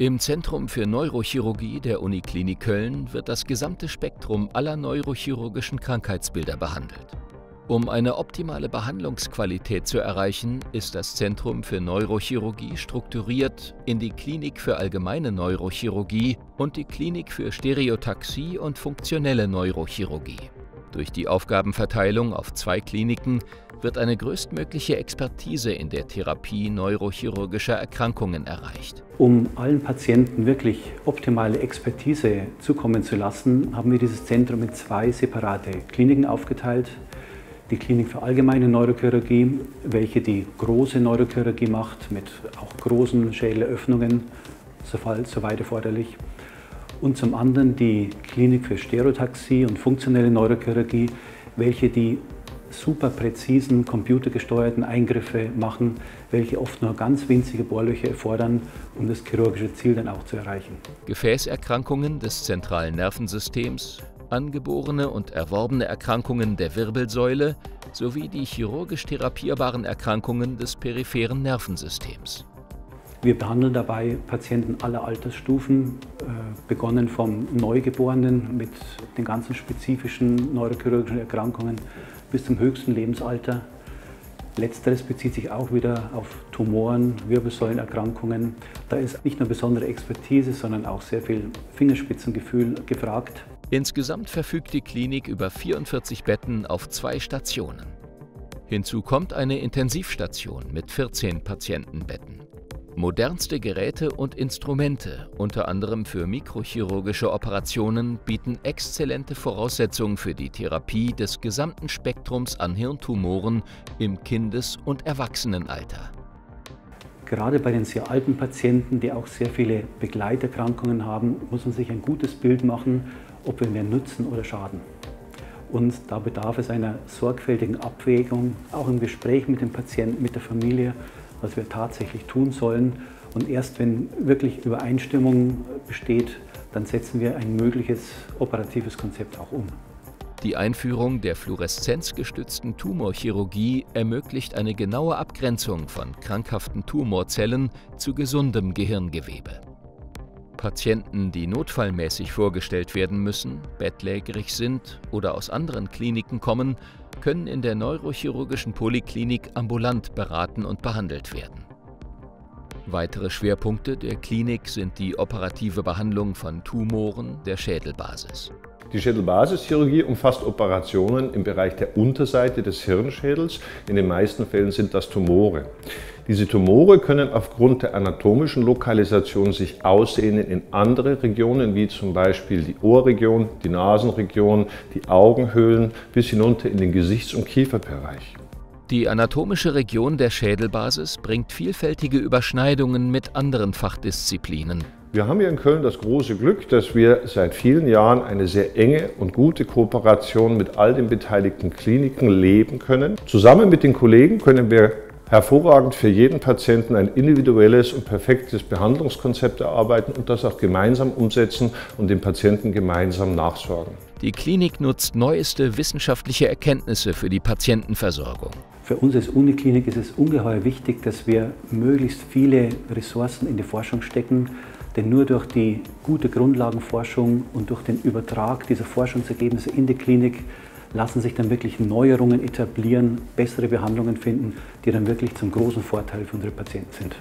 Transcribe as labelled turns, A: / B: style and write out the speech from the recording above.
A: Im Zentrum für Neurochirurgie der Uniklinik Köln wird das gesamte Spektrum aller neurochirurgischen Krankheitsbilder behandelt. Um eine optimale Behandlungsqualität zu erreichen, ist das Zentrum für Neurochirurgie strukturiert in die Klinik für allgemeine Neurochirurgie und die Klinik für Stereotaxie und funktionelle Neurochirurgie. Durch die Aufgabenverteilung auf zwei Kliniken wird eine größtmögliche Expertise in der Therapie neurochirurgischer Erkrankungen erreicht.
B: Um allen Patienten wirklich optimale Expertise zukommen zu lassen, haben wir dieses Zentrum in zwei separate Kliniken aufgeteilt. Die Klinik für allgemeine Neurochirurgie, welche die große Neurochirurgie macht, mit auch großen Schädelöffnungen, soweit erforderlich und zum anderen die Klinik für Stereotaxie und funktionelle Neurochirurgie, welche die super präzisen computergesteuerten Eingriffe machen, welche oft nur ganz winzige Bohrlöcher erfordern, um das chirurgische Ziel dann auch zu erreichen.
A: Gefäßerkrankungen des zentralen Nervensystems, angeborene und erworbene Erkrankungen der Wirbelsäule sowie die chirurgisch therapierbaren Erkrankungen des peripheren Nervensystems.
B: Wir behandeln dabei Patienten aller Altersstufen, äh, begonnen vom Neugeborenen mit den ganzen spezifischen neurochirurgischen Erkrankungen bis zum höchsten Lebensalter. Letzteres bezieht sich auch wieder auf Tumoren, Wirbelsäulenerkrankungen. Da ist nicht nur besondere Expertise, sondern auch sehr viel Fingerspitzengefühl gefragt.
A: Insgesamt verfügt die Klinik über 44 Betten auf zwei Stationen. Hinzu kommt eine Intensivstation mit 14 Patientenbetten. Modernste Geräte und Instrumente, unter anderem für mikrochirurgische Operationen, bieten exzellente Voraussetzungen für die Therapie des gesamten Spektrums an Hirntumoren im Kindes- und Erwachsenenalter.
B: Gerade bei den sehr alten Patienten, die auch sehr viele Begleiterkrankungen haben, muss man sich ein gutes Bild machen, ob wir mehr nutzen oder schaden. Und da bedarf es einer sorgfältigen Abwägung, auch im Gespräch mit dem Patienten, mit der Familie, was wir tatsächlich tun sollen. Und erst wenn wirklich Übereinstimmung besteht, dann setzen wir ein mögliches operatives Konzept auch um.
A: Die Einführung der fluoreszenzgestützten Tumorchirurgie ermöglicht eine genaue Abgrenzung von krankhaften Tumorzellen zu gesundem Gehirngewebe. Patienten, die notfallmäßig vorgestellt werden müssen, bettlägerig sind oder aus anderen Kliniken kommen, können in der neurochirurgischen Poliklinik ambulant beraten und behandelt werden. Weitere Schwerpunkte der Klinik sind die operative Behandlung von Tumoren der Schädelbasis.
C: Die Schädelbasischirurgie umfasst Operationen im Bereich der Unterseite des Hirnschädels. In den meisten Fällen sind das Tumore. Diese Tumore können aufgrund der anatomischen Lokalisation sich ausdehnen in andere Regionen, wie zum Beispiel die Ohrregion, die Nasenregion, die Augenhöhlen bis hinunter in den Gesichts- und Kieferbereich.
A: Die anatomische Region der Schädelbasis bringt vielfältige Überschneidungen mit anderen Fachdisziplinen.
C: Wir haben hier in Köln das große Glück, dass wir seit vielen Jahren eine sehr enge und gute Kooperation mit all den beteiligten Kliniken leben können. Zusammen mit den Kollegen können wir hervorragend für jeden Patienten ein individuelles und perfektes Behandlungskonzept erarbeiten und das auch gemeinsam umsetzen und dem Patienten gemeinsam nachsorgen.
A: Die Klinik nutzt neueste wissenschaftliche Erkenntnisse für die Patientenversorgung.
B: Für uns als Uniklinik ist es ungeheuer wichtig, dass wir möglichst viele Ressourcen in die Forschung stecken, denn nur durch die gute Grundlagenforschung und durch den Übertrag dieser Forschungsergebnisse in die Klinik lassen sich dann wirklich Neuerungen etablieren, bessere Behandlungen finden, die dann wirklich zum großen Vorteil für unsere Patienten sind.